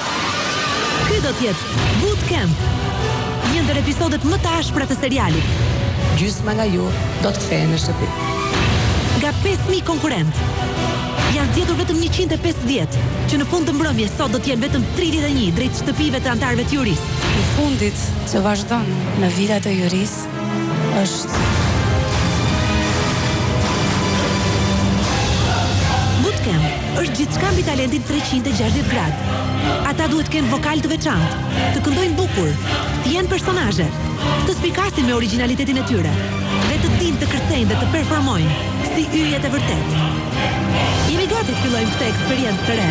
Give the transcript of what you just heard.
Ky do të jetë Boot Camp, një ndër episodet më të ashpra të serialit. Gjysma nga ju do të kthehen në shtëpi. Nga pesë mijë konkurrentë, janë zgjedhur vetëm njëqind e pesëdhjetë, që në fund të mbrëmjes sot do të jenë vetëm tridhjetë e një drejt shtëpive të anëtarëve të jurisë. I fundit që vazhdon në vilat e jurisë. Është Bootcamp është gjithçka mbi talentin 360 gradë. Ata duhet të kenë vokal të veçantë, të këndojnë bukur, të jenë personazhe, të spikasin me origjinalitetin e tyre dhe të dinë të kërcejnë dhe të performojnë si yjet e vërtetë. Jemi gati të fillojmë këtë eksperiencë të re?